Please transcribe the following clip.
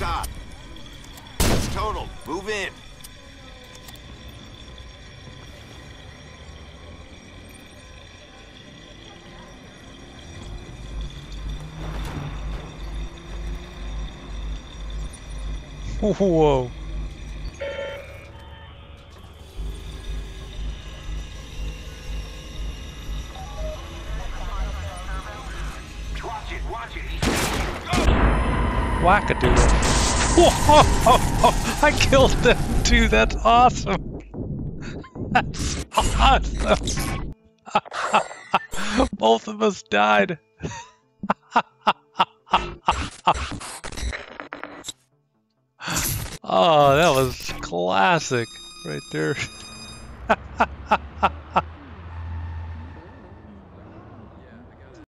Stop. It's total. Move in. Whoa. Watch it, watch it. Wackadoodle. Whoa! I killed them too. That's awesome. That's awesome. Both of us died. oh, that was classic right there.